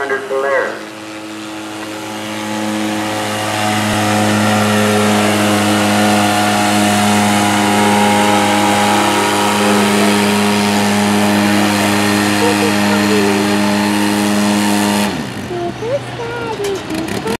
surrendered to Laird. Daddy.